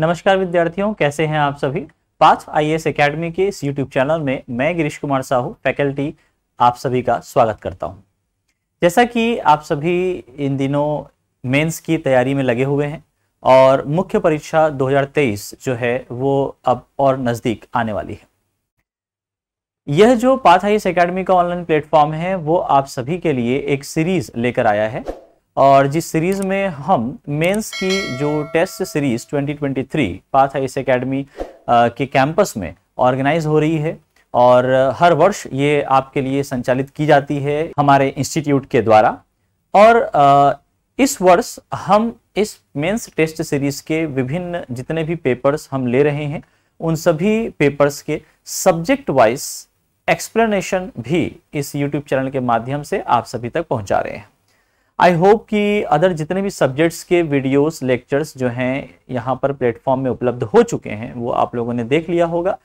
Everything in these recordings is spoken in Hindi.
नमस्कार विद्यार्थियों, कैसे हैं आप सभी? पाथ आईएएस एकेडमी के इस यूट्यूब चैनल में मैं गिरीश कुमार साहू फैकल्टी आप सभी का स्वागत करता हूँ। जैसा कि आप सभी इन दिनों मेंस की तैयारी में लगे हुए हैं और मुख्य परीक्षा 2023 जो है वो अब और नज़दीक आने वाली है। यह जो पाथ आईएस एकेडमी का ऑनलाइन प्लेटफॉर्म है, वो आप सभी के लिए एक सीरीज़ लेकर आया है। और जिस सीरीज़ में हम मेंस की जो test series 2023 Path IAS academy के कैंपस में ऑर्गेनाइज हो रही है और हर वर्ष ये आपके लिए संचालित की जाती है हमारे इंस्टीट्यूट के द्वारा। और इस वर्ष हम इस मेंस टेस्ट सीरीज़ के विभिन्न जितने भी पेपर्स हम ले रहे हैं, उन सभी पेपर्स के सब्जेक्ट वाइज एक्सप्लेनेशन भी इस यूट्यूब चैनल के माध्यम से आप सभी तक पहुँचा रहे हैं। आई होप कि अदर जितने भी सब्जेक्ट्स के वीडियोस लेक्चर्स जो हैं, यहाँ पर प्लेटफॉर्म में उपलब्ध हो चुके हैं, वो आप लोगों ने देख लिया होगा।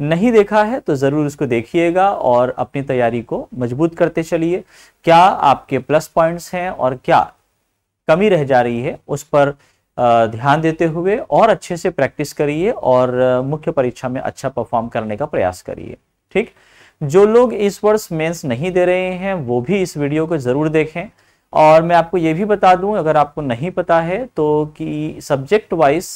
नहीं देखा है तो ज़रूर उसको देखिएगा और अपनी तैयारी को मज़बूत करते चलिए। क्या आपके प्लस पॉइंट्स हैं और क्या कमी रह जा रही है, उस पर ध्यान देते हुए और अच्छे से प्रैक्टिस करिए और मुख्य परीक्षा में अच्छा परफॉर्म करने का प्रयास करिए। ठीक? जो लोग इस वर्ष मेंस नहीं दे रहे हैं, वो भी इस वीडियो को ज़रूर देखें। और मैं आपको ये भी बता दूँ, अगर आपको नहीं पता है तो कि सब्जेक्ट वाइज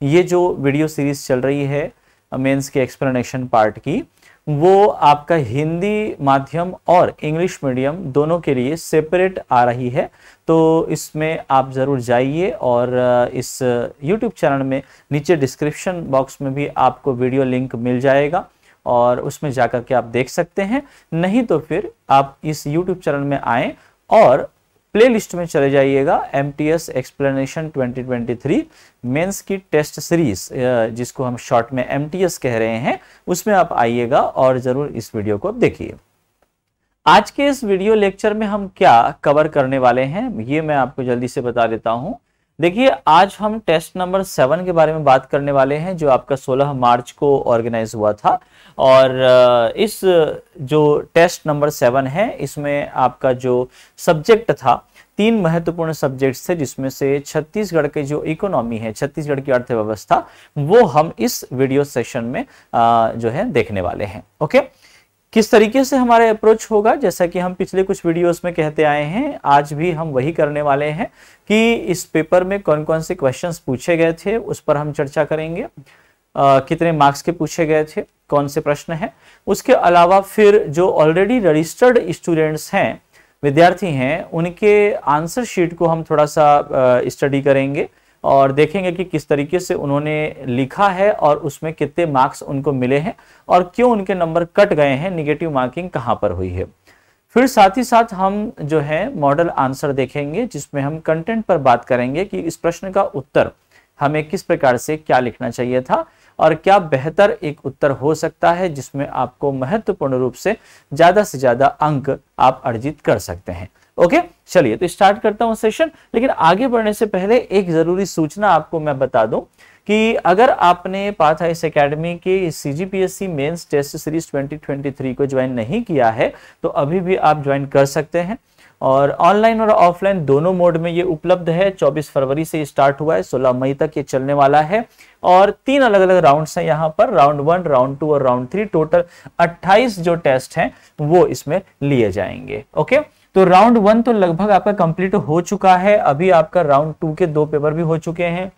ये जो वीडियो सीरीज़ चल रही है मेंस के एक्सप्लेनेशन पार्ट की, वो आपका हिंदी माध्यम और इंग्लिश मीडियम दोनों के लिए सेपरेट आ रही है। तो इसमें आप ज़रूर जाइए और इस यूट्यूब चैनल में नीचे डिस्क्रिप्शन बॉक्स में भी आपको वीडियो लिंक मिल जाएगा और उसमें जाकर के आप देख सकते हैं। नहीं तो फिर आप इस यूट्यूब चैनल में आए और प्ले लिस्ट में चले जाइएगा M T S explanation twenty twenty three mains की टेस्ट सीरीज़ जिसको हम शॉर्ट में एम टी एस कह रहे हैं, उसमें आप आइएगा और ज़रूर इस वीडियो को देखिए। आज के इस वीडियो लेक्चर में हम क्या कवर करने वाले हैं, ये मैं आपको जल्दी से बता देता हूँ। देखिए, आज हम टेस्ट नंबर सेवन के बारे में बात करने वाले हैं, जो आपका 16 मार्च को ऑर्गेनाइज हुआ था। और इस, जो टेस्ट नंबर सेवन है, इसमें आपका जो सब्जेक्ट था, तीन महत्वपूर्ण सब्जेक्ट्स थे, जिसमें से छत्तीसगढ़ के जो इकोनॉमी है, छत्तीसगढ़ की अर्थव्यवस्था, वो हम इस वीडियो सेशन में जो है, देखने वाले हैं। ओके किस तरीके से हमारे अप्रोच होगा? जैसा कि हम पिछले कुछ वीडियोस में कहते आए हैं आज भी हम वही करने वाले हैं कि इस पेपर में कौन कौन से क्वेश्चंस पूछे गए थे उस पर हम चर्चा करेंगे। आ, कितने मार्क्स के पूछे गए थे कौन से प्रश्न हैं। उसके अलावा फिर जो ऑलरेडी रजिस्टर्ड स्टूडेंट्स हैं विद्यार्थी हैं उनके आंसर शीट को हम थोड़ा सा स्टडी करेंगे। और देखेंगे कि किस तरीके से उन्होंने लिखा है और उसमें कितने मार्क्स उनको मिले हैं और क्यों उनके नंबर कट गए हैं निगेटिव मार्किंग कहाँ पर हुई है। फिर साथ ही साथ हम जो है मॉडल आंसर देखेंगे, जिसमें हम कंटेंट पर बात करेंगे कि इस प्रश्न का उत्तर हमें किस प्रकार से क्या लिखना चाहिए था और क्या बेहतर एक उत्तर हो सकता है, जिसमें आपको महत्वपूर्ण रूप से ज़्यादा से ज़्यादा अंक आप अर्जित कर सकते हैं। ओके चलिए तो स्टार्ट करता हूँ सेशन लेकिन आगे बढ़ने से पहले एक ज़रूरी सूचना आपको मैं बता दूँ कि अगर आपने पाथ आइस एकेडमी के सीजीपीएससी मेंस टेस्ट सीरीज़ 2023 को ज्वाइन नहीं किया है तो अभी भी आप ज्वाइन कर सकते हैं। और ऑनलाइन और ऑफलाइन दोनों मोड में ये उपलब्ध है। 24 फरवरी से स्टार्ट हुआ है 16 मई तक ये चलने वाला है। और तीन अलग अलग राउंड्स हैं यहाँ पर राउंड वन राउंड टू और राउंड थ्री टोटल 28 जो टेस्ट हैं, वो इसमें लिए जाएँगे। ओके तो राउंड वन तो लगभग आपका कंप्लीट हो चुका है अभी आपका राउंड टू के दो पेपर भी हो चुके हैं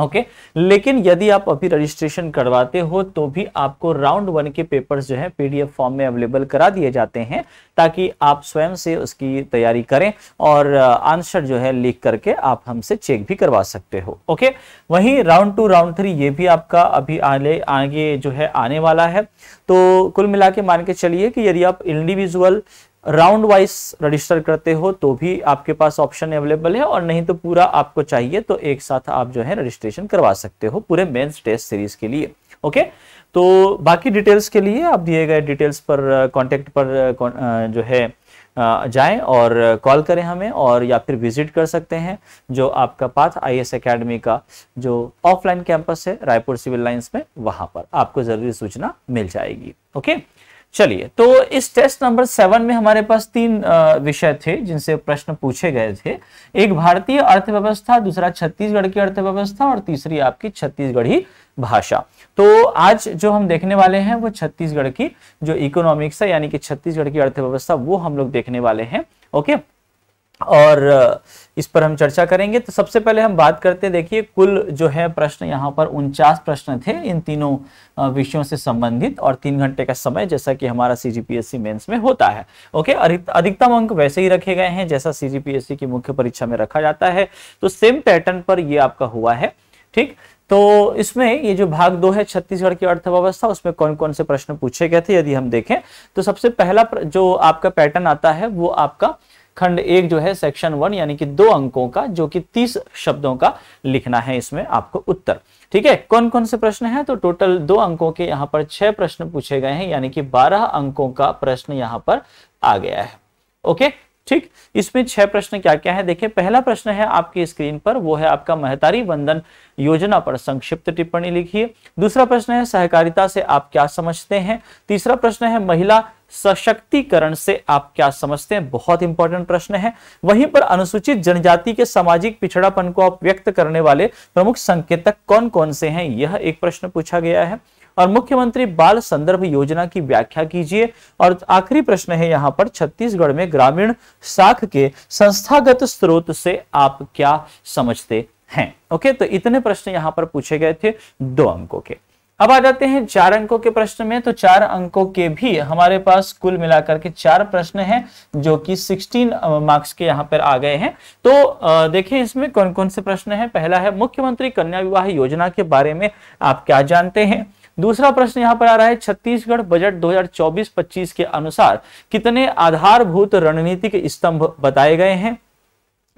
ओके okay? लेकिन यदि आप अभी रजिस्ट्रेशन करवाते हो तो भी आपको राउंड वन के पेपर्स जो है पीडीएफ फॉर्म में अवेलेबल करा दिए जाते हैं, ताकि आप स्वयं से उसकी तैयारी करें और आंसर जो है लिख करके आप हमसे चेक भी करवा सकते हो ओके okay? वहीं राउंड टू राउंड थ्री ये भी आपका अभी आगे आगे जो है आने वाला है तो कुल मिला के मान के चलिए कि यदि आप इंडिविजुअल राउंड वाइज रजिस्टर करते हो तो भी आपके पास ऑप्शन अवेलेबल है और नहीं तो पूरा आपको चाहिए तो एक साथ आप जो है रजिस्ट्रेशन करवा सकते हो पूरे मेंस टेस्ट सीरीज़ के लिए, ओके? तो बाकी डिटेल्स के लिए आप दिए गए डिटेल्स पर कॉन्टेक्ट पर जो है जाएँ और कॉल करें हमें और या फिर विज़िट कर सकते हैं जो आपका पाथ आईएएस एकेडमी का जो ऑफलाइन कैंपस है रायपुर सिविल लाइंस में, वहाँ पर आपको ज़रूरी सूचना मिल जाएगी, ओके? चलिए तो इस टेस्ट नंबर सेवन में हमारे पास तीन विषय थे जिनसे प्रश्न पूछे गए थे। एक भारतीय अर्थव्यवस्था, दूसरा छत्तीसगढ़ की अर्थव्यवस्था और तीसरी आपकी छत्तीसगढ़ी भाषा। तो आज जो हम देखने वाले हैं, वो छत्तीसगढ़ की जो इकोनॉमिक्स है, यानी कि छत्तीसगढ़ की अर्थव्यवस्था, वो हम लोग देखने वाले हैं। ओके? और, इस पर हम चर्चा करेंगे। तो सबसे पहले हम बात करते देखिए, कुल जो है प्रश्न, यहाँ पर उनचास प्रश्न थे इन तीनों विषयों से संबंधित और तीन घंटे का समय, जैसा कि हमारा सीजीपीएससी मेंस में होता है। ओके अधिकतम अंक वैसे ही रखे गए हैं, जैसा सीजीपीएससी की मुख्य परीक्षा में रखा जाता है। तो सेम पैटर्न पर ये आपका हुआ है, ठीक? तो इसमें ये जो भाग दो है, छत्तीसगढ़ की अर्थव्यवस्था, उसमें कौन कौन से प्रश्न पूछे गए थे, यदि हम देखें तो सबसे पहला जो आपका पैटर्न आता है, वो आपका खंड एक जो है सेक्शन वन यानी कि दो अंकों का, जो कि तीस शब्दों का लिखना है इसमें आपको उत्तर। ठीक है कौन कौन से प्रश्न है? तो टोटल दो अंकों के यहाँ पर छह प्रश्न पूछे गए हैं, यानी कि बारह अंकों का प्रश्न यहाँ पर आ गया है। ओके ठीक, इसमें छह प्रश्न क्या क्या है? देखिए, पहला प्रश्न है आपकी स्क्रीन पर, वो है आपका महतारी वंदन योजना पर संक्षिप्त टिप्पणी लिखिए। दूसरा प्रश्न है, सहकारिता से आप क्या समझते हैं? तीसरा प्रश्न है, महिला सशक्तिकरण से आप क्या समझते हैं? बहुत इंपॉर्टेंट प्रश्न है। वहीं पर अनुसूचित जनजाति के सामाजिक पिछड़ापन को आप व्यक्त करने वाले प्रमुख संकेतक कौन कौन से हैं? यह एक प्रश्न पूछा गया है। और मुख्यमंत्री बाल संदर्भ योजना की व्याख्या कीजिए। और आखिरी प्रश्न है यहाँ पर, छत्तीसगढ़ में ग्रामीण साख के संस्थागत स्रोत से आप क्या समझते हैं? ओके तो इतने प्रश्न यहाँ पर पूछे गए थे दो अंकों के। अब आ जाते हैं चार अंकों के प्रश्न में। तो चार अंकों के भी हमारे पास कुल मिलाकर के चार प्रश्न हैं, जो कि 16 मार्क्स के यहाँ पर आ गए हैं। तो देखिए इसमें कौन कौन से प्रश्न हैं। पहला है, मुख्यमंत्री कन्या विवाह योजना के बारे में आप क्या जानते हैं? दूसरा प्रश्न यहाँ पर आ रहा है, छत्तीसगढ़ बजट 2024-25 के अनुसार कितने आधारभूत रणनीतिक स्तंभ बताए गए हैं?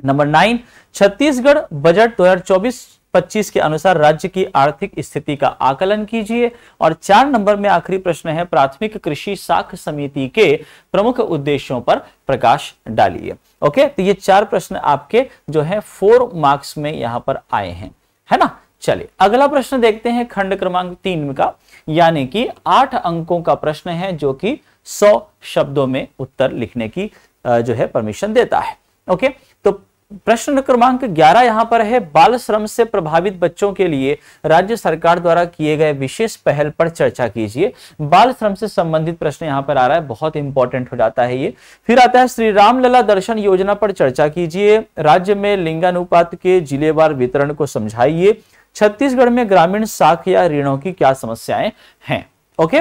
नंबर नाइन, छत्तीसगढ़ बजट 2024-25 के अनुसार राज्य की आर्थिक स्थिति का आकलन कीजिए। और चार नंबर में आखिरी प्रश्न है, प्राथमिक कृषि साख समिति के प्रमुख उद्देश्यों पर प्रकाश डालिए। ओके तो ये चार प्रश्न आपके जो है फोर मार्क्स में यहाँ पर आए हैं। है ना? चलिए, अगला प्रश्न देखते हैं खंड क्रमांक तीन का। यानी कि आठ अंकों का प्रश्न है जो कि सौ शब्दों में उत्तर लिखने की जो है परमिशन देता है। ओके तो प्रश्न क्रमांक 11 यहाँ पर है। बाल श्रम से प्रभावित बच्चों के लिए राज्य सरकार द्वारा किए गए विशेष पहल पर चर्चा कीजिए। बाल श्रम से संबंधित प्रश्न यहाँ पर आ रहा है, बहुत इंपॉर्टेंट हो जाता है ये। फिर आता है श्री राम लला दर्शन योजना पर चर्चा कीजिए। राज्य में लिंगानुपात के जिलेवार वितरण को समझाइए। छत्तीसगढ़ में ग्रामीण साख या ऋणों की क्या समस्याएँ हैं? ओके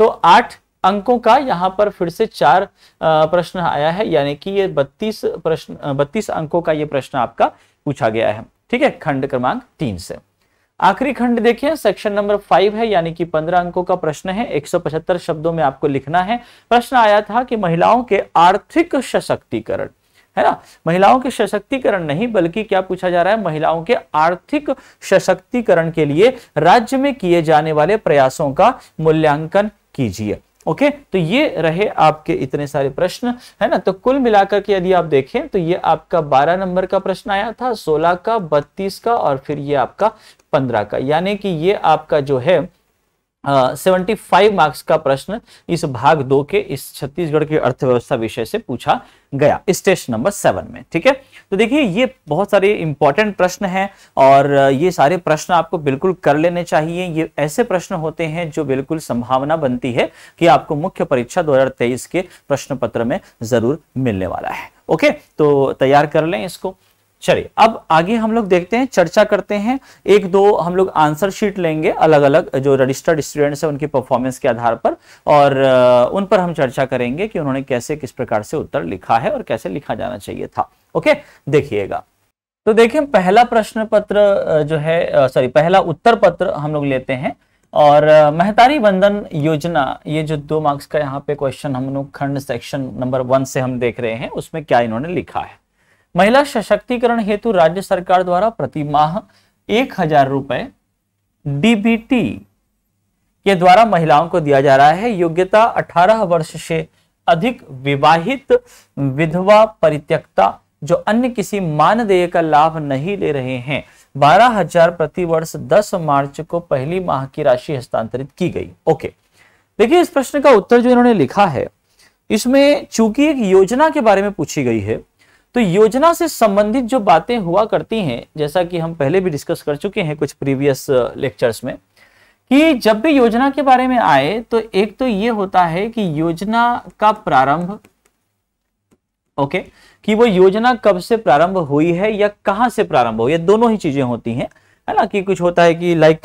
तो आठ अंकों का यहाँ पर फिर से चार प्रश्न आया है, यानी कि ये बत्तीस प्रश्न बत्तीस अंकों का ये प्रश्न आपका पूछा गया है। ठीक है? खंड क्रमांक तीन से। आखिरी खंड देखिए सेक्शन नंबर फाइव है, यानी कि पंद्रह अंकों का प्रश्न है 175 शब्दों में आपको लिखना है। प्रश्न आया था कि महिलाओं के आर्थिक सशक्तिकरण। है ना? महिलाओं के सशक्तिकरण नहीं, बल्कि क्या पूछा जा रहा है? महिलाओं के आर्थिक सशक्तिकरण के लिए राज्य में किए जाने वाले प्रयासों का मूल्यांकन कीजिए। ओके? तो ये रहे आपके इतने सारे प्रश्न, है ना? तो कुल मिलाकर के यदि आप देखें तो ये आपका 12 नंबर का प्रश्न आया था 16 का 32 का और फिर ये आपका 15 का। यानी कि ये आपका जो है सेवेंटी फाइव मार्क्स का प्रश्न इस भाग दो के इस छत्तीसगढ़ की अर्थव्यवस्था विषय से पूछा गया टेस्ट नंबर सेवन में, ठीक है? तो देखिए, ये बहुत सारे इंपॉर्टेंट प्रश्न हैं और ये सारे प्रश्न आपको बिल्कुल कर लेने चाहिए। ये ऐसे प्रश्न होते हैं जो बिल्कुल संभावना बनती है कि आपको मुख्य परीक्षा 2023 के प्रश्न पत्र में ज़रूर मिलने वाला है, ओके? तो तैयार कर लें इसको। चलिए, अब आगे हम लोग देखते हैं, चर्चा करते हैं। एक दो हम लोग आंसर शीट लेंगे अलग अलग जो रजिस्टर्ड स्टूडेंट्स हैं, उनकी परफॉर्मेंस के आधार पर। और उन पर हम चर्चा करेंगे कि उन्होंने कैसे, किस प्रकार से उत्तर लिखा है और कैसे लिखा जाना चाहिए था। ओके, देखिएगा। तो देखिए, पहला प्रश्न पत्र जो है सॉरी पहला उत्तर पत्र हम लोग लेते हैं। और महतारी वंदन योजना, ये जो दो मार्क्स का यहाँ पे क्वेश्चन हम लोग खंड सेक्शन नंबर वन से हम देख रहे हैं, उसमें क्या इन्होंने लिखा है? महिला सशक्तिकरण हेतु राज्य सरकार द्वारा प्रति माह एक हज़ार रुपए डीबीटी के द्वारा महिलाओं को दिया जा रहा है। योग्यता 18 वर्ष से अधिक विवाहित विधवा परित्यक्ता जो अन्य किसी मानदेय का लाभ नहीं ले रहे हैं, बारह हज़ार प्रति वर्ष 10 मार्च को पहली माह की राशि हस्तांतरित की गई। ओके, देखिए इस प्रश्न का उत्तर जो इन्होंने लिखा है, इसमें चूँकि एक योजना के बारे में पूछी गई है तो योजना से संबंधित जो बातें हुआ करती हैं, जैसा कि हम पहले भी डिस्कस कर चुके हैं कुछ प्रीवियस लेक्चर्स में, कि जब भी योजना के बारे में आए तो एक तो ये होता है कि योजना का प्रारंभ ओके कि वो योजना कब से प्रारंभ हुई है या कहाँ से प्रारंभ हुई है दोनों ही चीज़ें होती हैं। है ना कि कुछ होता है कि लाइक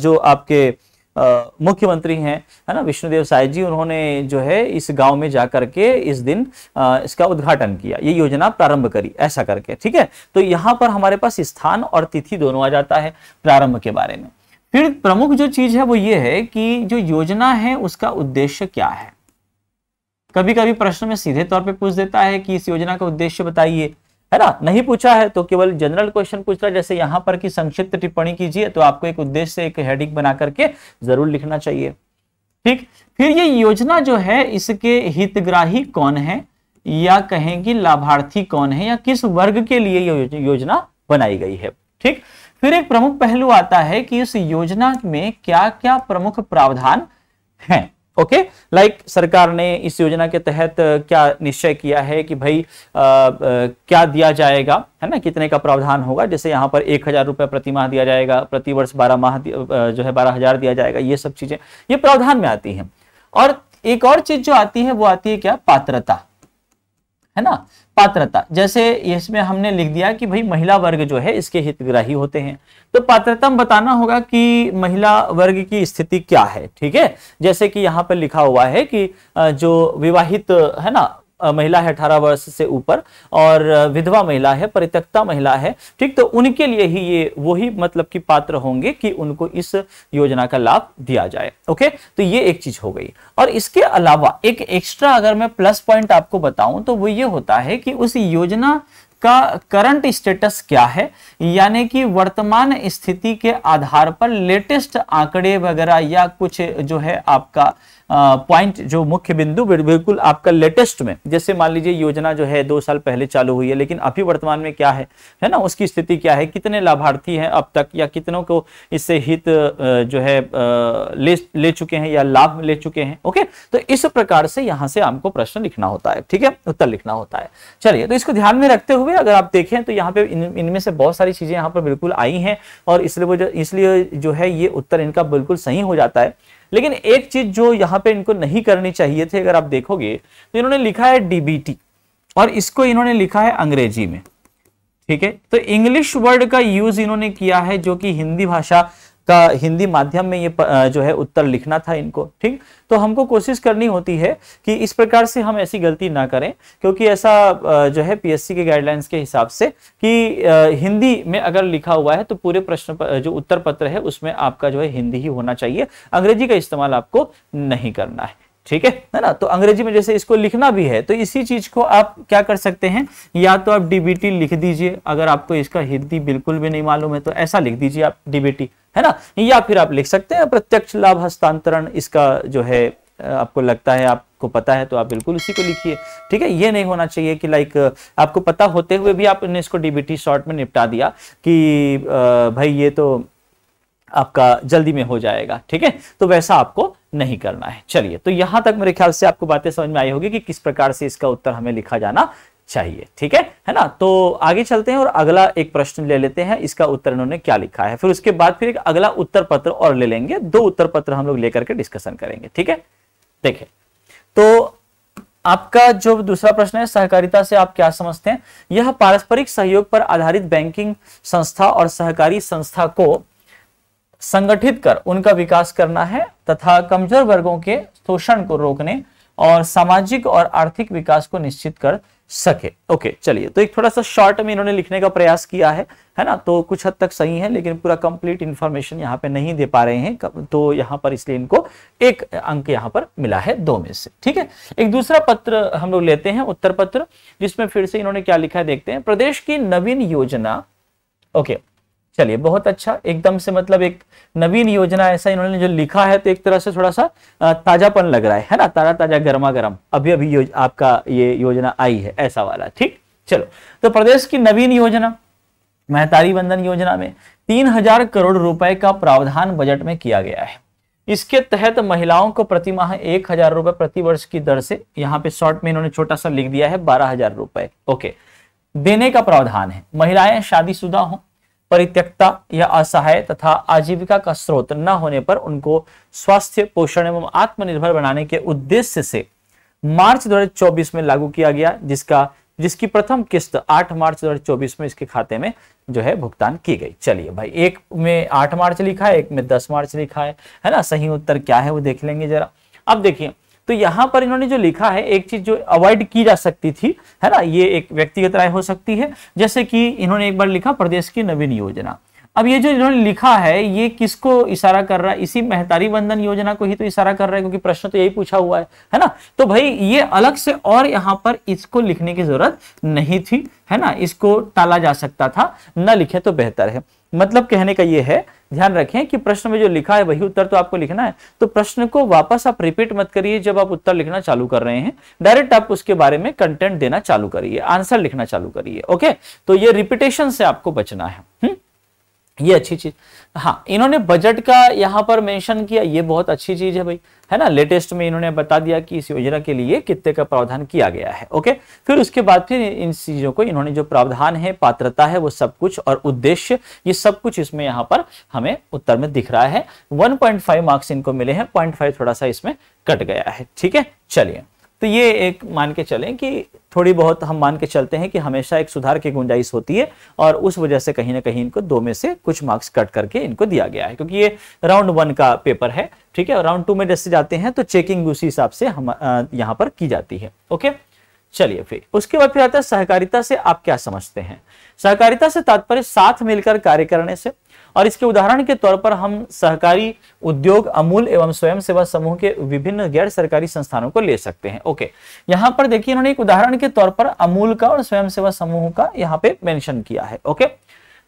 जो आपके मुख्यमंत्री हैं है ना? विष्णुदेव साय जी उन्होंने जो है इस गाँव में जाकर के इस दिन आ, इसका उद्घाटन किया ये योजना प्रारंभ करी ऐसा करके ठीक है? तो यहाँ पर हमारे पास स्थान और तिथि दोनों आ जाता है प्रारंभ के बारे में। फिर प्रमुख जो चीज़ है वो ये है कि जो योजना है उसका उद्देश्य क्या है? कभी कभी प्रश्न में सीधे तौर पे पूछ देता है कि इस योजना का उद्देश्य बताइए। है ना? नहीं पूछा है तो केवल जनरल क्वेश्चन पूछता है। जैसे यहाँ पर की संक्षिप्त टिप्पणी कीजिए तो आपको एक उद्देश्य से एक हेडिंग बना करके ज़रूर लिखना चाहिए। ठीक? फिर ये योजना जो है, इसके हितग्राही कौन है? या कहेंगे लाभार्थी कौन है? या किस वर्ग के लिए ये, योजना बनाई गई है? ठीक? फिर एक प्रमुख पहलू आता है कि इस योजना में क्या क्या प्रमुख प्रावधान हैं। ओके? लाइक like, सरकार ने इस योजना के तहत क्या निश्चय किया है कि भाई आ, आ, क्या दिया जाएगा? है ना? कितने का प्रावधान होगा? जैसे यहाँ पर एक हज़ार रुपये प्रति माह दिया जाएगा प्रति वर्ष बारह माह जो है बारह हज़ार दिया जाएगा ये सब चीज़ें ये प्रावधान में आती हैं। और एक और चीज़ जो आती है वो आती है क्या? पात्रता। है ना? पात्रता। जैसे इसमें हमने लिख दिया कि भाई महिला वर्ग जो है, इसके हितग्राही होते हैं। तो पात्रता में बताना होगा कि महिला वर्ग की स्थिति क्या है, ठीक है? जैसे कि यहाँ पर लिखा हुआ है कि जो विवाहित, है ना महिला है, अठारह वर्ष से ऊपर और विधवा महिला है, परित्यक्ता महिला है। ठीक तो उनके लिए ही ये, वही मतलब कि पात्र होंगे कि उनको इस योजना का लाभ दिया जाए। ओके तो ये एक चीज़ हो गई। और इसके अलावा एक एक्स्ट्रा अगर मैं प्लस पॉइंट आपको बताऊँ तो वो ये होता है कि उस योजना का करंट स्टेटस क्या है? यानी कि वर्तमान स्थिति के आधार पर लेटेस्ट आंकड़े वगैरह या कुछ जो है आपका पॉइंट जो मुख्य बिंदु बिल्कुल आपका लेटेस्ट में। जैसे मान लीजिए योजना जो है दो साल पहले चालू हुई है, लेकिन अभी वर्तमान में क्या है? है ना, उसकी स्थिति क्या है? कितने लाभार्थी हैं अब तक या कितनों को इससे हित जो है ले ले चुके हैं या लाभ ले चुके हैं? ओके? तो इस प्रकार से यहाँ से आपको प्रश्न लिखना होता है, ठीक है? उत्तर लिखना होता है। चलिए तो इसको ध्यान में रखते हुए अगर आप देखें तो यहाँ पे इनमें से बहुत सारी चीज़ें यहाँ पर बिल्कुल आई हैं और इसलिए वो इसलिए जो है ये उत्तर इनका बिल्कुल सही हो जाता है। लेकिन एक चीज़ जो यहाँ पे इनको नहीं करनी चाहिए थी, अगर आप देखोगे तो इन्होंने लिखा है डीबीटी और इसको इन्होंने लिखा है अंग्रेज़ी में। ठीक है? तो इंग्लिश वर्ड का यूज़ इन्होंने किया है, जो कि हिंदी भाषा का हिंदी माध्यम में ये जो है उत्तर लिखना था इनको, ठीक? तो हमको कोशिश करनी होती है कि इस प्रकार से हम ऐसी गलती ना करें, क्योंकि ऐसा जो है पीएससी के गाइडलाइंस के हिसाब से कि हिंदी में अगर लिखा हुआ है तो पूरे प्रश्न जो उत्तर पत्र है उसमें आपका जो है हिंदी ही होना चाहिए। अंग्रेज़ी का इस्तेमाल आपको नहीं करना है, ठीक है? है ना? तो अंग्रेज़ी में जैसे इसको लिखना भी है तो इसी चीज़ को आप क्या कर सकते हैं? या तो आप डीबीटी लिख दीजिए, अगर आपको इसका हिंदी बिल्कुल भी नहीं मालूम है तो ऐसा लिख दीजिए आप डीबीटी है ना? या फिर आप लिख सकते हैं प्रत्यक्ष लाभ हस्तांतरण इसका जो है आपको लगता है, आपको पता है तो आप बिल्कुल उसी को लिखिए। ठीक है? ये नहीं होना चाहिए कि लाइक आपको पता होते हुए भी आपने इसको डीबीटी शॉर्ट में निपटा दिया कि भाई ये तो आपका जल्दी में हो जाएगा। ठीक है? तो वैसा आपको नहीं करना है। चलिए तो यहाँ तक मेरे ख्याल से आपको बातें समझ में आई होगी कि किस प्रकार से इसका उत्तर हमें लिखा जाना चाहिए, ठीक है? है ना? तो आगे चलते हैं और अगला एक प्रश्न ले लेते हैं। इसका उत्तर इन्होंने क्या लिखा है? फिर उसके बाद फिर एक अगला उत्तर पत्र और ले लेंगे। दो उत्तर पत्र हम लोग लेकर के डिस्कशन करेंगे, ठीक है? देखिए तो आपका जो दूसरा प्रश्न है, सहकारिता से आप क्या समझते हैं? यह पारस्परिक सहयोग पर आधारित बैंकिंग संस्था और सहकारी संस्था को संगठित कर उनका विकास करना है तथा कमज़ोर वर्गों के शोषण को रोकने और सामाजिक और आर्थिक विकास को निश्चित कर सके। ओके चलिए तो एक थोड़ा सा शॉर्ट में इन्होंने लिखने का प्रयास किया है है ना? तो कुछ हद तक सही है, लेकिन पूरा कंप्लीट इंफॉर्मेशन यहाँ पे नहीं दे पा रहे हैं। तो यहाँ पर इसलिए इनको एक अंक यहाँ पर मिला है दो में से, ठीक है? एक दूसरा पत्र हम लोग लेते हैं, उत्तर पत्र, जिसमें फिर से इन्होंने क्या लिखा है, देखते हैं। प्रदेश की नवीन योजना ओके चलिए, बहुत अच्छा। एकदम से मतलब एक नवीन योजना ऐसा इन्होंने जो लिखा है तो एक तरह से थोड़ा सा ताजापन लग रहा है है ना? ताज़ा ताज़ा गर्मा गर्म अभी अभी आपका ये योजना आई है, ऐसा वाला, ठीक? चलो तो प्रदेश की नवीन योजना, महतारी बंधन योजना में तीन हज़ार करोड़ रुपए का प्रावधान बजट में किया गया है। इसके तहत महिलाओं को प्रति माह एक हज़ार रुपए प्रति वर्ष की दर से, यहाँ पे शॉर्ट में इन्होंने छोटा सा लिख दिया है, बारह हज़ार रुपए। ओके, देने का प्रावधान है। महिलाएँ शादीशुदा हो परित्यक्ता या असहाय तथा आजीविका का स्रोत न होने पर उनको स्वास्थ्य, पोषण एवं आत्मनिर्भर बनाने के उद्देश्य से मार्च 2024 में लागू किया गया, जिसका, जिसकी प्रथम किस्त 8 मार्च 2024 में इसके खाते में जो है भुगतान की गई। चलिए भाई, एक में 8 मार्च लिखा है, एक में 10 मार्च लिखा है है ना? सही उत्तर क्या है वो देख लेंगे जरा। अब देखिए तो यहाँ पर इन्होंने जो लिखा है, एक चीज़ जो अवॉइड की जा सकती थी, है ना, ये एक व्यक्तिगत राय हो सकती है। जैसे कि इन्होंने एक बार लिखा, प्रदेश की नवीन योजना। अब ये जो इन्होंने लिखा है, ये किसको इशारा कर रहा है? इसी महतारी बंधन योजना को ही तो इशारा कर रहा है, क्योंकि प्रश्न तो यही पूछा हुआ है है ना? तो भाई, ये अलग से और यहाँ पर इसको लिखने की ज़रूरत नहीं थी, है ना? इसको टाला जा सकता था, न लिखे तो बेहतर है। मतलब कहने का ये है, ध्यान रखें कि प्रश्न में जो लिखा है, वही उत्तर तो आपको लिखना है। तो प्रश्न को वापस आप रिपीट मत करिए जब आप उत्तर लिखना चालू कर रहे हैं। डायरेक्ट आप उसके बारे में कंटेंट देना चालू करिए आंसर लिखना चालू करिए ओके तो ये रिपीटेशन से आपको बचना है हुँ? ये अच्छी चीज़। हाँ इन्होंने बजट का यहाँ पर मेंशन किया, ये बहुत अच्छी चीज़ है भाई, है ना? लेटेस्ट में इन्होंने बता दिया कि इस योजना के लिए कितने का प्रावधान किया गया है ओके फिर उसके बाद फिर इन चीज़ों को इन्होंने जो प्रावधान है, पात्रता है, वो सब कुछ और उद्देश्य, ये सब कुछ इसमें यहाँ पर हमें उत्तर में दिख रहा है। 1.5 मार्क्स इनको मिले हैं 0.5 थोड़ा सा इसमें कट गया है, ठीक है? चलिए। तो ये एक मान के चलें कि थोड़ी बहुत हम मान के चलते हैं कि हमेशा एक सुधार की गुंजाइश होती है और उस वजह से कहीं ना कहीं इनको दो में से कुछ मार्क्स कट करके इनको दिया गया है, क्योंकि ये राउंड वन का पेपर है, ठीक है? राउंड टू में जैसे जाते हैं तो चेकिंग उसी हिसाब से हम यहाँ पर की जाती है ओके चलिए फिर, उसके बाद फिर आता है सहकारिता से आप क्या समझते हैं? सहकारिता से तात्पर्य साथ मिलकर कार्य करने से, और इसके उदाहरण के तौर पर हम सहकारी उद्योग, अमूल एवं स्वयं सेवा समूह के विभिन्न गैर सरकारी संस्थानों को ले सकते हैं। ओके, यहाँ पर देखिए इन्होंने एक उदाहरण के तौर पर अमूल का और स्वयं सेवा समूह का यहाँ पे मेंशन किया है। ओके,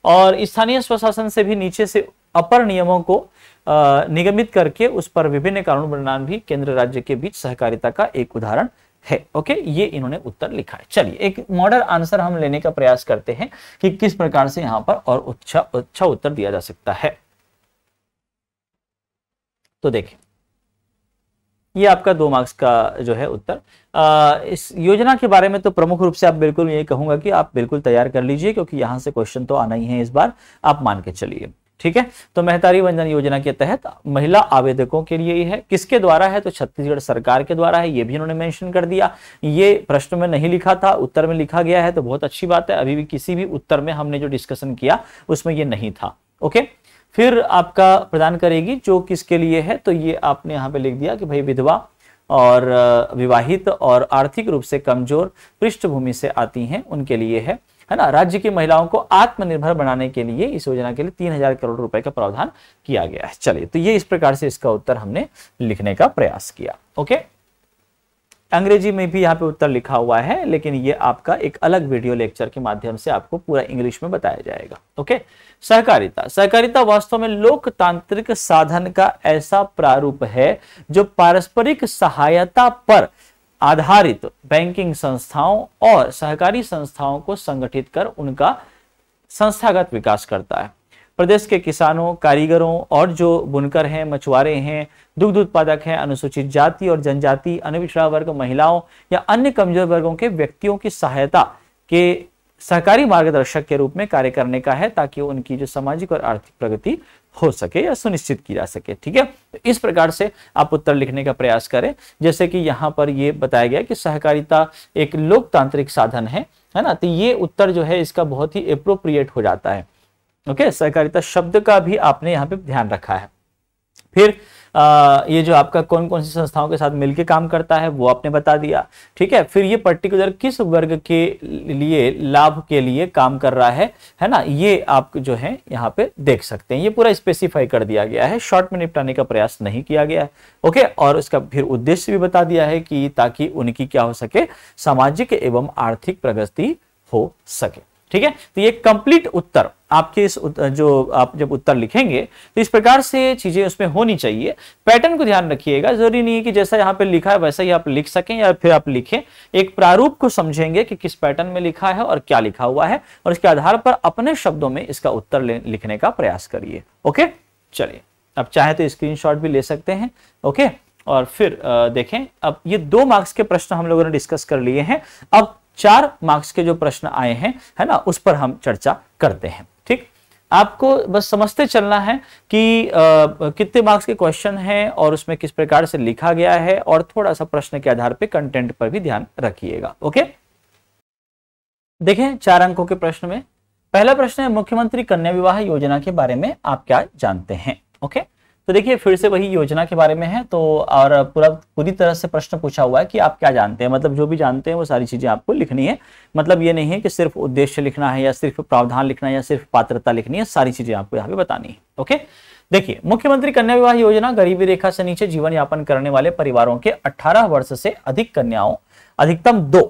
और स्थानीय स्वशासन से भी नीचे से अपर नियमों को निगमित करके उस पर विभिन्न कानून बनाना भी केंद्र राज्य के बीच सहकारिता का एक उदाहरण है ओके ये इन्होंने उत्तर लिखा है। चलिए एक मॉडल आंसर हम लेने का प्रयास करते हैं कि किस प्रकार से यहाँ पर और अच्छा अच्छा उत्तर दिया जा सकता है। तो देखिए ये आपका दो मार्क्स का जो है उत्तर। आ, इस योजना के बारे में तो प्रमुख रूप से आप बिल्कुल ये कहूँगा कि आप बिल्कुल तैयार कर लीजिए क्योंकि यहाँ से क्वेश्चन तो आना ही है इस बार। आप मान के चलिए। ठीक है? तो मेहतारी वंजन योजना के तहत महिला आवेदकों के लिए है। किसके द्वारा है? तो छत्तीसगढ़ सरकार के द्वारा है। ये भी उन्होंने मेंशन कर दिया। ये प्रश्न में नहीं लिखा था, उत्तर में लिखा गया है तो बहुत अच्छी बात है। अभी भी किसी भी उत्तर में हमने जो डिस्कशन किया, उसमें ये नहीं था। ओके? फिर आपका प्रदान करेगी जो किसके लिए है तो ये आपने यहाँ पे लिख दिया कि भाई विधवा और विवाहित और आर्थिक रूप से कमज़ोर पृष्ठभूमि से आती हैं, उनके लिए है। है ना? राज्य की महिलाओं को आत्मनिर्भर बनाने के लिए इस योजना के लिए तीन हज़ार करोड़ रुपए का प्रावधान किया गया है। चलिए तो ये इस प्रकार से इसका उत्तर हमने लिखने का प्रयास किया, ओके? अंग्रेज़ी में भी यहाँ पे उत्तर लिखा हुआ है, लेकिन ये आपका एक अलग वीडियो लेक्चर के माध्यम से आपको पूरा इंग्लिश में बताया जाएगा, ओके? सहकारिता। सहकारिता वास्तव में लोकतांत्रिक साधन का ऐसा प्रारूप है जो पारस्परिक सहायता पर आधारित बैंकिंग संस्थाओं और सहकारी संस्थाओं को संगठित कर उनका संस्थागत विकास करता है। प्रदेश के किसानों, कारीगरों और जो बुनकर हैं, मछुआरे हैं, दुग्ध उत्पादक हैं, अनुसूचित जाति और जनजाति अनपिछड़ा वर्ग महिलाओं या अन्य कमज़ोर वर्गों के व्यक्तियों की सहायता के सहकारी मार्गदर्शक के रूप में कार्य करने का है ताकि उनकी जो सामाजिक और आर्थिक प्रगति हो सके या सुनिश्चित की जा सके, ठीक है? तो इस प्रकार से आप उत्तर लिखने का प्रयास करें। जैसे कि यहाँ पर ये बताया गया कि सहकारिता एक लोकतांत्रिक साधन है है ना? तो ये उत्तर जो है इसका बहुत ही अप्रोप्रिएट हो जाता है। ओके? सहकारिता शब्द का भी आपने यहाँ पे ध्यान रखा है। फिर ये जो आपका कौन कौन सी संस्थाओं के साथ मिलकर काम करता है, वो आपने बता दिया। ठीक है? फिर ये पर्टिकुलर किस वर्ग के लिए, लाभ के लिए काम कर रहा है है ना? ये आप जो है, यहाँ पे देख सकते हैं। ये पूरा स्पेसिफाई कर दिया गया है। शॉर्ट में निपटाने का प्रयास नहीं किया गया है। ओके? और उसका फिर उद्देश्य भी बता दिया है कि ताकि उनकी क्या हो सके, सामाजिक एवं आर्थिक प्रगति हो सके। ठीक है? तो ये कंप्लीट उत्तर, आपके इस जो आप जब उत्तर लिखेंगे तो इस प्रकार से चीज़ें उसमें होनी चाहिए। पैटर्न को ध्यान रखिएगा, ज़रूरी नहीं है कि जैसा यहाँ पे लिखा है वैसा ही आप लिख सकें या फिर आप लिखें। एक प्रारूप को समझेंगे कि किस पैटर्न में लिखा है और क्या लिखा हुआ है, और इसके आधार पर अपने शब्दों में इसका उत्तर लिखने का प्रयास करिए। ओके? चलिए आप चाहे तो स्क्रीनशॉट भी ले सकते हैं, ओके? और फिर देखें, अब ये दो मार्क्स के प्रश्न हम लोगों ने डिस्कस कर लिए हैं। अब चार मार्क्स के जो प्रश्न आए हैं, है ना, उस पर हम चर्चा करते हैं, ठीक? आपको बस समझते चलना है कि कितने मार्क्स के क्वेश्चन हैं और उसमें किस प्रकार से लिखा गया है और थोड़ा सा प्रश्न के आधार पे कंटेंट पर भी ध्यान रखिएगा, ओके? देखें चार अंकों के प्रश्न में। पहला प्रश्न है, मुख्यमंत्री कन्या विवाह योजना के बारे में आप क्या जानते हैं, ओके? तो देखिए, फिर से वही योजना के बारे में है तो और पूरा, पूरी तरह से प्रश्न पूछा हुआ है कि आप क्या जानते हैं? मतलब जो भी जानते हैं, वो सारी चीज़ें आपको लिखनी है। मतलब ये नहीं है कि सिर्फ़ उद्देश्य लिखना है या सिर्फ़ प्रावधान लिखना है या सिर्फ़ पात्रता लिखनी है, सारी चीज़ें आपको यहाँ पे बतानी है, ओके? देखिए, मुख्यमंत्री कन्या विवाह योजना गरीबी रेखा से नीचे जीवन यापन करने वाले परिवारों के अठारह वर्ष से अधिक कन्याओं, अधिकतम दो,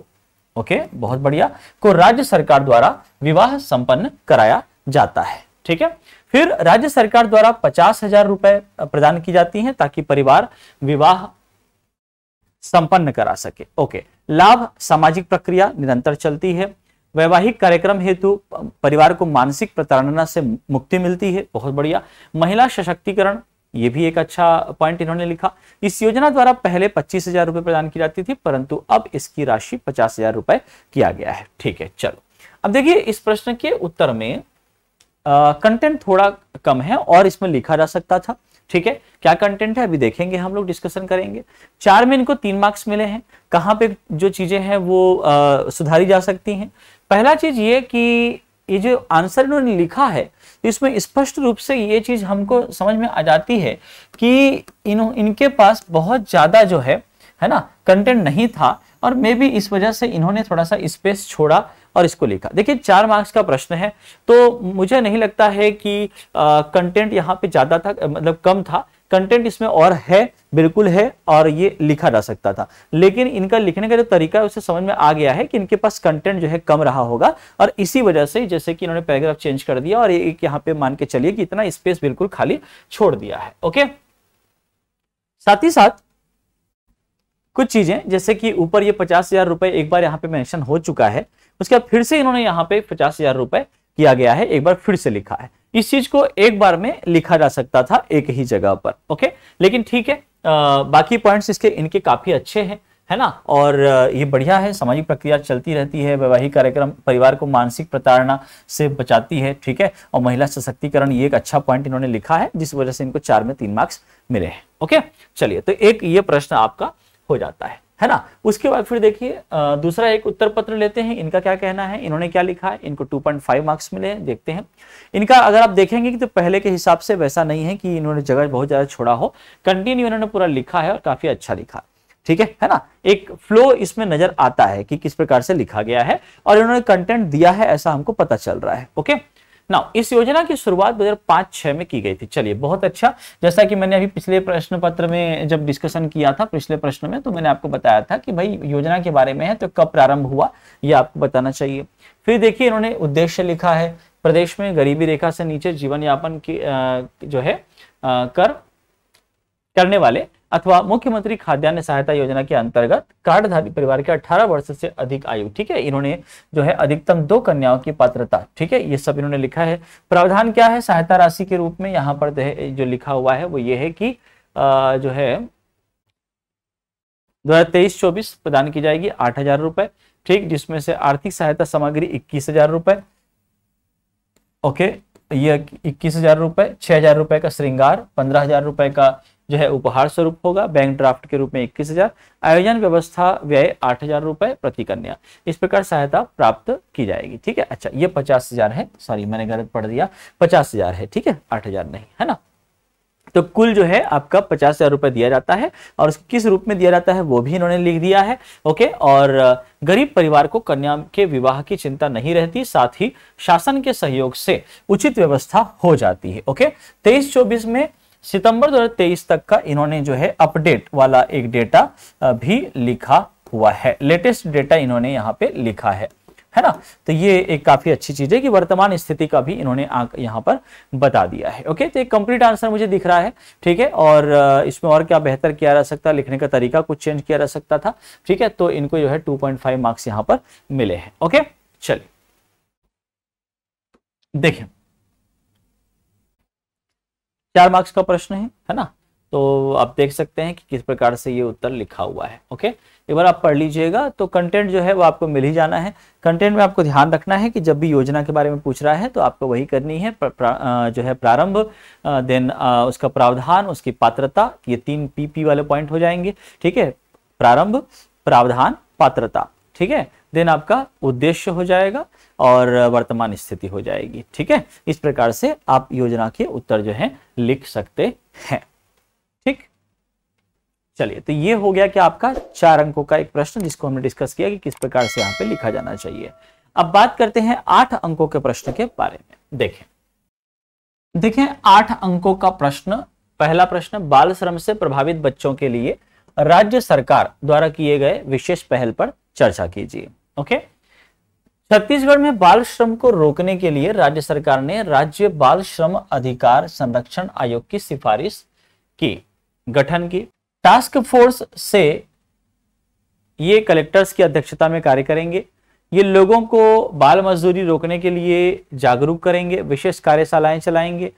ओके? बहुत बढ़िया। को राज्य सरकार द्वारा विवाह संपन्न कराया जाता है, ठीक है? फिर राज्य सरकार द्वारा पचास हज़ार रुपए प्रदान की जाती हैं ताकि परिवार विवाह संपन्न करा सके। ओके, लाभ, सामाजिक प्रक्रिया निरंतर चलती है। वैवाहिक कार्यक्रम हेतु परिवार को मानसिक प्रताड़ना से मुक्ति मिलती है। बहुत बढ़िया। महिला सशक्तिकरण, ये भी एक अच्छा पॉइंट इन्होंने लिखा। इस योजना द्वारा पहले पच्चीस हज़ार रुपए प्रदान की जाती थी, परंतु अब इसकी राशि पचास हज़ार रुपए किया गया है। ठीक है, चलो। अब देखिए इस प्रश्न के उत्तर में कंटेंट थोड़ा कम है और इसमें लिखा जा सकता था। ठीक है? क्या कंटेंट है? अभी देखेंगे हम लोग डिस्कशन करेंगे। चार में इनको तीन मार्क्स मिले हैं। कहाँ पे जो चीज़ें हैं वो आ, सुधारी जा सकती हैं। पहला चीज़ ये कि ये जो आंसर इन्होंने लिखा है इसमें स्पष्ट रूप से ये चीज़ हमको समझ में आ जाती है कि इन इनके पास बहुत ज़्यादा जो है है ना कंटेंट नहीं था और मे भी इस वजह से इन्होंने थोड़ा सा स्पेस छोड़ा। और इसको लिखा देखिए, चार मार्क्स का प्रश्न है तो मुझे नहीं लगता है कि कंटेंट यहाँ पे ज़्यादा था मतलब कम था। कंटेंट इसमें और है, बिल्कुल है, और ये लिखा जा सकता था। लेकिन इनका लिखने का जो तरीका है, उसे समझ में आ गया है कि इनके पास कंटेंट जो है कम रहा होगा, और इसी वजह से जैसे कि इन्होंने पैराग्राफ चेंज कर दिया और एक यहाँ पे मान के चलिए कि इतना स्पेस बिल्कुल खाली छोड़ दिया है। ओके साथ ही साथ कुछ चीज़ें जैसे कि ऊपर ये पचास हज़ार रुपए एक बार यहाँ पे मेंशन हो चुका है उसके बाद फिर से इन्होंने यहाँ पे पचास हज़ार रुपए किया गया है एक बार फिर से लिखा है। इस चीज़ को एक बार में लिखा जा सकता था एक ही जगह पर ओके? लेकिन ठीक है आ, बाकी पॉइंट्स इसके इनके काफ़ी अच्छे हैं है ना? और ये बढ़िया है सामाजिक प्रक्रिया चलती रहती है वैवाहिक कार्यक्रम परिवार को मानसिक प्रताड़ना से बचाती है ठीक है? और महिला सशक्तिकरण ये एक अच्छा पॉइंट इन्होंने लिखा है जिस वजह से इनको चार में तीन मार्क्स मिले हैं ओके? चलिए तो एक ये प्रश्न आपका हो जाता है। है ना? उसके बाद फिर देखिए दूसरा एक उत्तर पत्र लेते हैं। इनका क्या कहना है? इन्होंने क्या लिखा है? इनको 2.5 मार्क्स मिले हैं देखते हैं। इनका अगर आप देखेंगे कि तो पहले के हिसाब से वैसा नहीं है कि इन्होंने जगह बहुत ज़्यादा छोड़ा हो। कंटिन्यू इन्होंने पूरा लिखा है और काफ़ी अच्छा लिखा। ठीक है? है ना? एक फ्लो इसमें नज़र आता है कि किस प्रकार से लिखा गया है और इन्होंने कंटेंट दिया है ऐसा हमको पता चल रहा है। ओके ना इस योजना की शुरुआत 2005-6 में की गई थी। चलिए, बहुत अच्छा। जैसा कि मैंने अभी पिछले प्रश्न पत्र में जब डिस्कशन किया था, पिछले प्रश्न में तो मैंने आपको बताया था कि भाई, योजना के बारे में है तो कब प्रारंभ हुआ, ये आपको बताना चाहिए। फिर देखिए, इन्होंने उद्देश्य लिखा है। प्रदेश में गरीबी रेखा से नीचे जीवन यापन की जो है कर करने वाले अथवा मुख्यमंत्री खाद्यान्न सहायता योजना के अंतर्गत कार्डधारी परिवार के 18 वर्ष से अधिक आयु, ठीक है? इन्होंने जो है अधिकतम दो कन्याओं की पात्रता, ठीक है? ये सब इन्होंने लिखा है। प्रावधान क्या है? सहायता राशि के रूप में यहाँ पर जो लिखा हुआ है, वो ये है कि जो है दो हज़ार तेईस चौबीस प्रदान की जाएगी आठ हज़ार रुपए, ठीक? जिसमें से आर्थिक सहायता सामग्री इक्कीस हज़ार रुपए, ओके? ये इक्कीस हज़ार रुपए, छह हज़ार रुपए का श्रृंगार, पंद्रह हज़ार रुपए का जो है उपहार स्वरूप होगा बैंक ड्राफ्ट के रूप में इक्कीस हज़ार, आयोजन व्यवस्था व्यय आठ हज़ार रुपए प्रति कन्या। इस प्रकार सहायता प्राप्त की जाएगी, ठीक है? अच्छा ये पचास हज़ार है। सॉरी मैंने गलत पढ़ दिया। पचास हज़ार है, ठीक है? आठ हज़ार नहीं, है ना? तो कुल जो है आपका पचास हज़ार रुपए दिया जाता है और किस रूप में दिया जाता है वो भी इन्होंने लिख दिया है, ओके? और गरीब परिवार को कन्या के विवाह की चिंता नहीं रहती, साथ ही शासन के सहयोग से उचित व्यवस्था हो जाती है, ओके? तेईस चौबीस में सितंबर 2023 तक का इन्होंने जो है अपडेट वाला एक डेटा भी लिखा हुआ है। लेटेस्ट डेटा इन्होंने यहाँ पे लिखा है। है ना? तो ये एक काफ़ी अच्छी चीज़ है कि वर्तमान स्थिति का भी इन्होंने यहाँ पर बता दिया है। ओके? तो एक कंप्लीट आंसर मुझे दिख रहा है, ठीक है? और इसमें और क्या बेहतर किया जा सकता, लिखने का तरीका कुछ चेंज किया जा सकता था, ठीक है? तो इनको जो है 2.5 मार्क्स यहाँ पर मिले हैं। ओके? चलिए। देखिए चार मार्क्स का प्रश्न है है ना? तो आप देख सकते हैं कि किस प्रकार से ये उत्तर लिखा हुआ है ओके एक बार आप पढ़ लीजिएगा तो कंटेंट जो है वो आपको मिल ही जाना है। कंटेंट में आपको ध्यान रखना है कि जब भी योजना के बारे में पूछ रहा है तो आपको वही करनी है प्र, जो है प्रारंभ देन उसका प्रावधान उसकी पात्रता ये तीन पीपी वाले पॉइंट हो जाएँगे ठीक है? प्रारंभ प्रावधान पात्रता ठीक है? देन आपका उद्देश्य हो जाएगा और वर्तमान स्थिति हो जाएगी। ठीक है? इस प्रकार से आप योजना के उत्तर जो है, लिख सकते हैं। ठीक? चलिए तो ये हो गया कि आपका चार अंकों का एक प्रश्न जिसको हमने डिस्कस किया कि किस प्रकार से यहाँ पे लिखा जाना चाहिए। अब बात करते हैं आठ अंकों के प्रश्न के बारे में। देखें। देखें, आठ अंकों का प्रश्न, पहला प्रश्न, बाल श्रम से प्रभावित बच्चों के लिए राज्य सरकार द्वारा किए गए विशेष पहल पर चर्चा कीजिए। ओके छत्तीसगढ़ में बाल श्रम को रोकने के लिए राज्य सरकार ने राज्य बाल श्रम अधिकार संरक्षण आयोग की सिफारिश की, गठन की। टास्क फोर्स से ये कलेक्टर्स की अध्यक्षता में कार्य करेंगे। ये लोगों को बाल मजदूरी रोकने के लिए जागरूक करेंगे, विशेष कार्यशालाएँ चलाएँगे।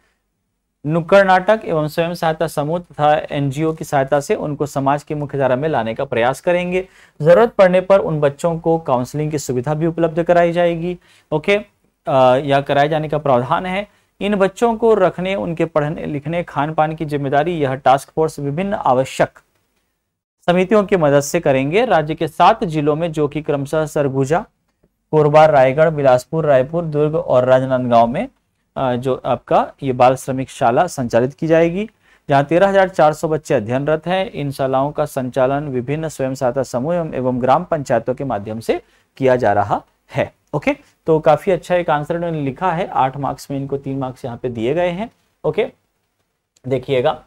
नुक्कड़ नाटक एवं स्वयं सहायता समूह तथा एनजीओ की सहायता से उनको समाज की मुख्यधारा में लाने का प्रयास करेंगे। ज़रूरत पड़ने पर उन बच्चों को काउंसलिंग की सुविधा भी उपलब्ध कराई जाएगी। ओके? आ, या कराए जाने का प्रावधान है। इन बच्चों को रखने उनके पढ़ने लिखने खान पान की ज़िम्मेदारी यह टास्क फोर्स विभिन्न आवश्यक समितियों की मदद से करेंगे। राज्य के सात जिलों में जो कि क्रमशः सरगुजा कोरबा रायगढ़ बिलासपुर रायपुर दुर्ग और राजनांदगांव में जो आपका ये बाल श्रमिक शाला संचालित की जाएगी। जहाँ तेरह हज़ार चार सौ बच्चे अध्ययनरत हैं, इन शालाओं का संचालन विभिन्न स्वयं सहायता समूह एवं ग्राम पंचायतों के माध्यम से किया जा रहा है। ओके? तो काफ़ी अच्छा एक आंसर उन्होंने लिखा है। आठ मार्क्स में इनको तीन मार्क्स यहाँ पे दिए गए हैं। ओके? देखिएगा।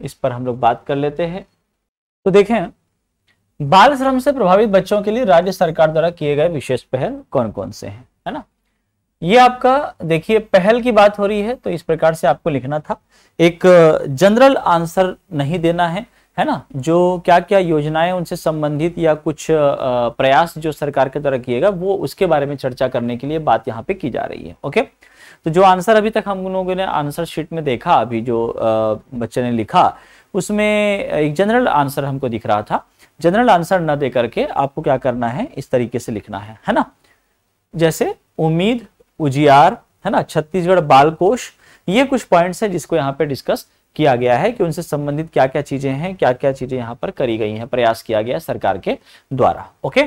इस पर हम लोग बात कर लेते हैं। तो देखें, बाल श्रम से प्रभावित बच्चों के लिए राज्य सरकार द्वारा किए गए विशेष पहल कौन कौन से हैं? है ना? ये आपका, देखिए, पहल की बात हो रही है तो इस प्रकार से आपको लिखना था। एक जनरल आंसर नहीं देना है है ना? जो क्या क्या योजनाएँ उनसे संबंधित या कुछ प्रयास जो सरकार के द्वारा किएगा वो उसके बारे में चर्चा करने के लिए बात यहाँ पे की जा रही है, ओके? तो जो आंसर अभी तक हम लोगों ने आंसर शीट में देखा, अभी जो बच्चे ने लिखा, उसमें एक जनरल आंसर हमको दिख रहा था। जनरल आंसर न दे करके आपको क्या करना है, इस तरीके से लिखना है है ना? जैसे, उम्मीद उजियार, है ना, छत्तीसगढ़ बाल कोष ये कुछ पॉइंट्स है जिसको यहाँ पे डिस्कस किया गया है कि उनसे संबंधित क्या क्या चीज़ें हैं क्या क्या चीज़ें यहाँ पर करी गई हैं, प्रयास किया गया सरकार के द्वारा, ओके?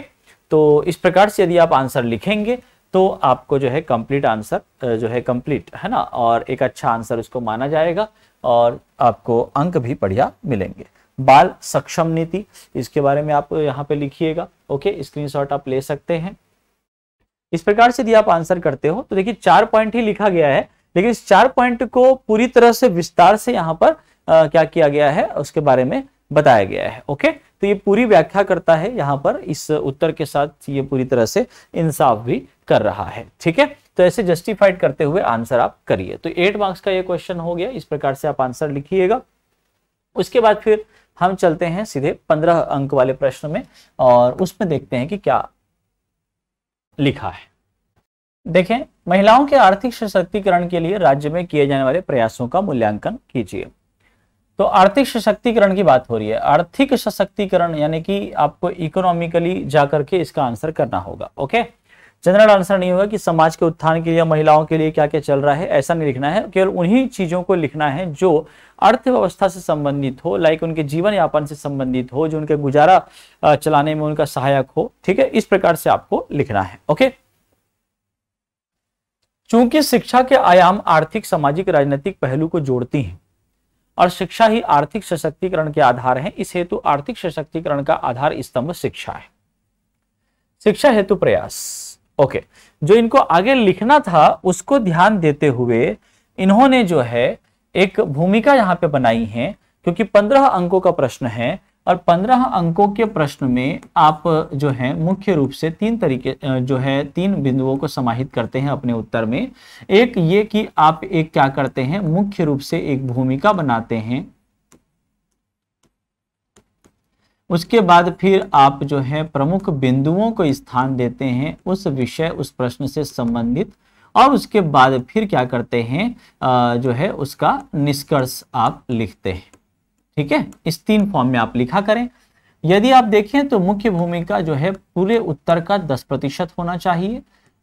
तो इस प्रकार से यदि आप आंसर लिखेंगे तो आपको जो है कंप्लीट आंसर जो है कंप्लीट है ना, और एक अच्छा आंसर उसको माना जाएगा और आपको अंक भी बढ़िया मिलेंगे। बाल सक्षम नीति, इसके बारे में आप यहाँ पे लिखिएगा, ओके? स्क्रीनशॉट आप ले सकते हैं। इस प्रकार से यदि आप आंसर करते हो तो देखिए चार पॉइंट ही लिखा गया है लेकिन इस चार पॉइंट को पूरी तरह से विस्तार से यहाँ पर आ, क्या किया गया है उसके बारे में बताया गया है ओके? तो ये पूरी व्याख्या करता है यहाँ पर इस उत्तर के साथ ये पूरी तरह से इंसाफ भी कर रहा है ठीक है? तो ऐसे जस्टिफाइड करते हुए आंसर आप करिए। तो एट मार्क्स का ये क्वेश्चन हो गया इस प्रकार से आप आंसर लिखिएगा। उसके बाद फिर हम चलते हैं सीधे पंद्रह अंक वाले प्रश्न में और उसमें देखते हैं कि क्या लिखा है। देखें, महिलाओं के आर्थिक सशक्तिकरण के लिए राज्य में किए जाने वाले प्रयासों का मूल्यांकन कीजिए। तो आर्थिक सशक्तिकरण की बात हो रही है। आर्थिक सशक्तिकरण यानी कि आपको इकोनॉमिकली जाकर के इसका आंसर करना होगा ओके जनरल आंसर नहीं होगा कि समाज के उत्थान के लिए, महिलाओं के लिए क्या क्या चल रहा है, ऐसा नहीं लिखना है। केवल उन्हीं चीज़ों को लिखना है जो अर्थव्यवस्था से संबंधित हो लाइक उनके जीवन यापन से संबंधित हो, जो उनके गुजारा चलाने में उनका सहायक हो। ठीक है? इस प्रकार से आपको लिखना है। ओके? चूँकि शिक्षा के आयाम आर्थिक, सामाजिक, राजनीतिक पहलू को जोड़ती हैं और शिक्षा ही आर्थिक सशक्तिकरण के आधार है, इस हेतु आर्थिक सशक्तिकरण का आधार स्तंभ शिक्षा है। शिक्षा हेतु प्रयास। ओके जो इनको आगे लिखना था, उसको ध्यान देते हुए इन्होंने जो है, एक भूमिका यहाँ पे बनाई है, क्योंकि पंद्रह अंकों का प्रश्न है, और पंद्रह अंकों के प्रश्न में आप जो है, मुख्य रूप से तीन तरीके जो है, तीन बिंदुओं को समाहित करते हैं अपने उत्तर में। एक ये कि आप एक क्या करते हैं, मुख्य रूप से एक भूमिका बनाते हैं। उसके बाद फिर आप जो है प्रमुख बिंदुओं को स्थान देते हैं उस विषय, उस प्रश्न से संबंधित। और उसके बाद फिर क्या करते हैं जो है उसका निष्कर्ष आप लिखते हैं। ठीक है? इस तीन फॉर्म में आप लिखा करें। यदि आप देखें तो मुख्य भूमिका जो है पूरे उत्तर का 10 प्रतिशत होना चाहिए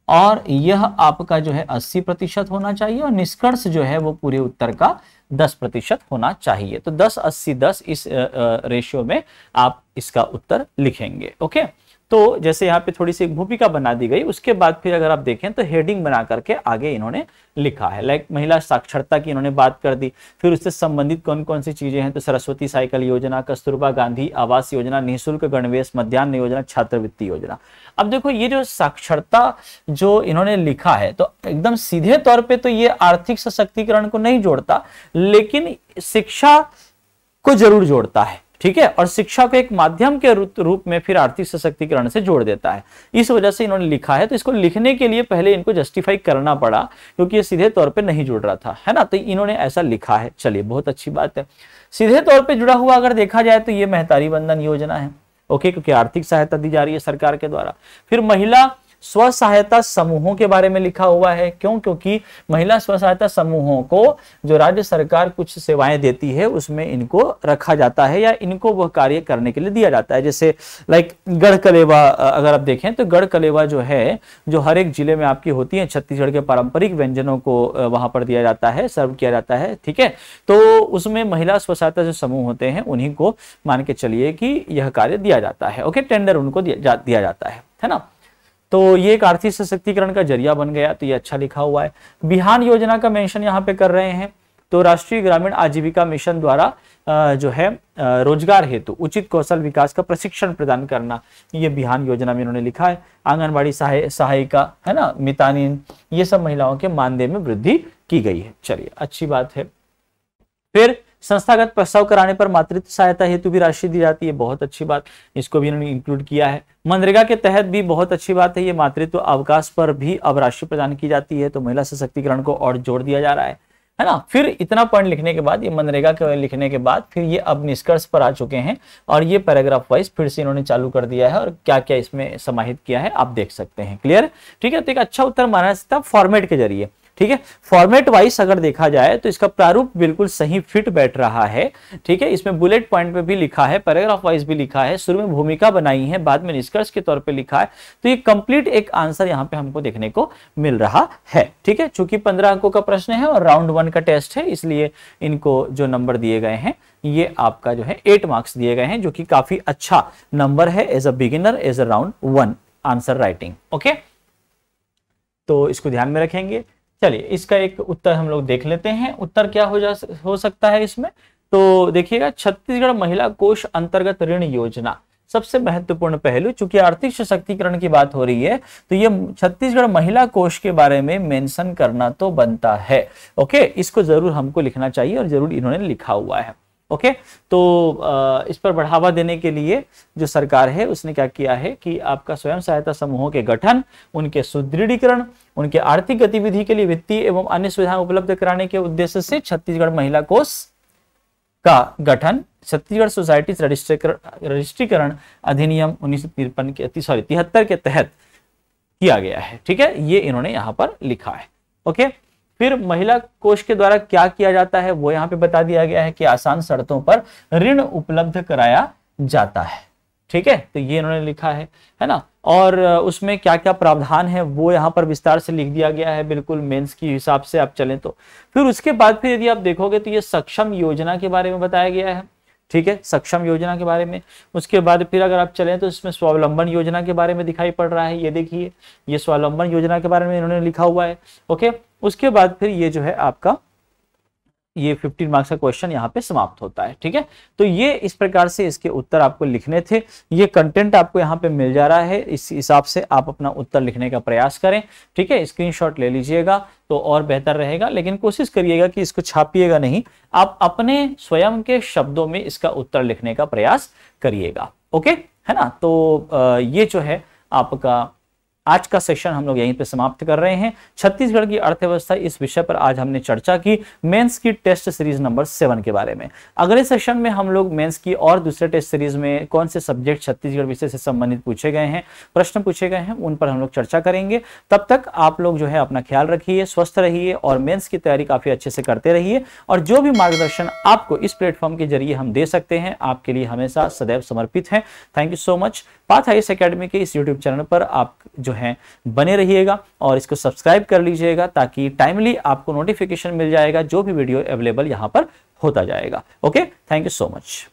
और यह आपका जो है 80 प्रतिशत होना चाहिए और निष्कर्ष जो है वो पूरे उत्तर का 10 प्रतिशत होना चाहिए। तो 10 80 10 इस रेशियो में आप इसका उत्तर लिखेंगे ओके तो जैसे यहाँ पे थोड़ी सी भूमिका बना दी गई, उसके बाद फिर अगर आप देखें तो हेडिंग बना करके आगे इन्होंने लिखा है। लाइक महिला साक्षरता की इन्होंने बात कर दी, फिर उससे संबंधित कौन कौन सी चीज़ें हैं? तो सरस्वती साइकिल योजना, कस्तूरबा गांधी आवास योजना, निःशुल्क गणवेश, मध्यान्ह योजना, छात्रवृत्ति योजना। अब देखो ये जो साक्षरता जो इन्होंने लिखा है तो एकदम सीधे तौर पर तो ये आर्थिक सशक्तिकरण को नहीं जोड़ता, लेकिन शिक्षा को ज़रूर जोड़ता है। ठीक है? और शिक्षा को एक माध्यम के रूप में फिर आर्थिक सशक्तिकरण से जोड़ देता है। इस वजह से इन्होंने लिखा है तो इसको लिखने के लिए पहले इनको जस्टिफाई करना पड़ा, क्योंकि ये सीधे तौर पे नहीं जुड़ रहा था। है ना? तो इन्होंने ऐसा लिखा है। चलिए, बहुत अच्छी बात है। सीधे तौर पे जुड़ा हुआ अगर देखा जाए तो ये मेहतारी बंधन योजना है। ओके? क्योंकि आर्थिक सहायता दी जा रही है सरकार के द्वारा। फिर महिला स्व सहायता समूहों के बारे में लिखा हुआ है। क्यों? क्योंकि महिला स्व सहायता समूहों को जो राज्य सरकार कुछ सेवाएँ देती है उसमें इनको रखा जाता है या इनको वह कार्य करने के लिए दिया जाता है। जैसे लाइक गढ़ कलेवा अगर आप देखें तो गढ़ कलेवा जो है जो हर एक ज़िले में आपकी होती है छत्तीसगढ़ के पारंपरिक व्यंजनों को वहाँ पर दिया जाता है सर्व किया जाता है ठीक है? तो उसमें महिला स्व सहायता जो समूह होते हैं उन्हीं को मान के चलिए कि यह कार्य दिया जाता है ओके? टेंडर उनको दिया, जाता है है ना? तो ये एक आर्थिक सशक्तिकरण का ज़रिया बन गया तो ये अच्छा लिखा हुआ है। बिहान योजना का मेंशन यहाँ पे कर रहे हैं तो राष्ट्रीय ग्रामीण आजीविका मिशन द्वारा जो है रोज़गार हेतु, उचित कौशल विकास का प्रशिक्षण प्रदान करना, ये बिहान योजना में इन्होंने लिखा है। आंगनबाड़ी सहाय, सहायिका, है ना मितानीन ये सब महिलाओं के मानदेय में वृद्धि की गई है। चलिए, अच्छी बात है। फिर संस्थागत प्रस्ताव कराने पर मातृत्व सहायता हेतु भी राशि दी जाती है। बहुत अच्छी बात। इसको भी इन्होंने इंक्लूड किया है। मनरेगा के तहत भी बहुत अच्छी बात है। ये मातृत्व अवकाश पर भी अब राशि प्रदान की जाती है। तो महिला सशक्तिकरण को और जोड़ दिया जा रहा है। है ना? फिर इतना पॉइंट लिखने के बाद, ये मनरेगा के लिखने के बाद फिर ये अब निष्कर्ष पर आ चुके हैं और ये पैराग्राफ वाइज फिर से इन्होंने चालू कर दिया है और क्या क्या इसमें समाहित किया है, आप देख सकते हैं। क्लियर ठीक है? तो एक अच्छा उत्तर माना सकता फॉर्मेट के ज़रिए। ठीक है? फॉर्मेट वाइज अगर देखा जाए तो इसका प्रारूप बिल्कुल सही फिट बैठ रहा है। ठीक है? इसमें बुलेट पॉइंट पे भी लिखा है पैराग्राफ वाइज भी लिखा है, शुरू में भूमिका बनाई है, बाद में निष्कर्ष के तौर पे लिखा है। तो ये कंप्लीट एक आंसर यहाँ पे हमको देखने को मिल रहा है। ठीक है? चूँकि पंद्रह अंकों का प्रश्न है और राउंड वन का टेस्ट है, इसलिए इनको जो नंबर दिए गए हैं, ये आपका जो है एट मार्क्स दिए गए हैं, जो कि काफ़ी अच्छा नंबर है as a beginner as a round one answer writing okay तो इसको ध्यान में रखेंगे। चलिए, इसका एक उत्तर हम लोग देख लेते हैं। उत्तर क्या हो जा हो सकता है इसमें? तो देखिएगा, छत्तीसगढ़ महिला कोष अंतर्गत ऋण योजना, सबसे महत्वपूर्ण पहलू, चूँकि आर्थिक सशक्तिकरण की बात हो रही है तो ये छत्तीसगढ़ महिला कोष के बारे में मेंशन करना तो बनता है। ओके, इसको ज़रूर हमको लिखना चाहिए और ज़रूर इन्होंने लिखा हुआ है। ओके तो इस पर बढ़ावा देने के लिए जो सरकार है, उसने क्या किया है कि आपका स्वयं सहायता समूहों के गठन, उनके सुदृढ़ीकरण, उनके आर्थिक गतिविधि के लिए वित्तीय एवं अन्य सुविधाएँ उपलब्ध कराने के उद्देश्य से छत्तीसगढ़ महिला कोष का गठन, छत्तीसगढ़ सोसाइटी रजिस्ट्रीकरण अधिनियम उन्नीस सौ तिरपन के, सॉरी, तिहत्तर के तहत किया गया है। ठीक है? ये इन्होंने यहाँ पर लिखा है। ओके फिर महिला कोष के द्वारा क्या किया जाता है, वो यहाँ पे बता दिया गया है कि आसान शर्तों पर ऋण उपलब्ध कराया जाता है। ठीक है? तो ये इन्होंने लिखा है है ना? और उसमें क्या क्या प्रावधान है, वो यहाँ पर विस्तार से लिख दिया गया है, बिल्कुल मेंस की हिसाब से आप चलें तो। फिर उसके बाद फिर यदि आप देखोगे तो ये सक्षम योजना के बारे में बताया गया है। ठीक है? सक्षम योजना के बारे में। उसके बाद फिर अगर आप चलें तो इसमें स्वावलंबन योजना के बारे में दिखाई पड़ रहा है। ये देखिए, ये स्वावलंबन योजना के बारे में इन्होंने लिखा हुआ है। ओके? उसके बाद फिर ये जो है आपका, ये 15 मार्क्स का क्वेश्चन यहाँ पे समाप्त होता है, ठीक है? तो ये इस प्रकार से इसके उत्तर आपको लिखने थे। ये कंटेंट आपको यहाँ पे मिल जा रहा है, इस हिसाब से आप अपना उत्तर लिखने का प्रयास करें, ठीक है? स्क्रीनशॉट ले लीजिएगा तो और बेहतर रहेगा, लेकिन कोशिश करिएगा कि इसको छापिएगा नहीं। आप अपने स्वयं के शब्दों में इसका उत्तर लिखने का प्रयास करिएगा, ओके? है ना? तो ये जो है आपका आज का सेशन हम लोग यहीं पे समाप्त कर रहे हैं। छत्तीसगढ़ की अर्थव्यवस्था इस विषय पर आज हमने चर्चा की मेंस की टेस्ट सीरीज़ नंबर सेवन के बारे में। अगले सेशन में हम लोग मेंस की और दूसरे टेस्ट सीरीज़ में कौन से सब्जेक्ट छत्तीसगढ़ विषय से संबंधित पूछे गए हैं, प्रश्न पूछे गए हैं, उन पर हम लोग चर्चा करेंगे। तब तक आप लोग जो है अपना ख्याल रखिए, स्वस्थ रहिए और मेन्स की तैयारी काफ़ी अच्छे से करते रहिए और जो भी मार्गदर्शन आपको इस प्लेटफॉर्म के ज़रिए हम दे सकते हैं, आपके लिए हमेशा सदैव समर्पित है। Thank you so much Path IAS academy के इस यूट्यूब चैनल पर आप जो है बने रहिएगा और इसको सब्सक्राइब कर लीजिएगा ताकि टाइमली आपको नोटिफिकेशन मिल जाएगा, जो भी वीडियो अवेलेबल यहाँ पर होता जाएगा। Okay thank you so much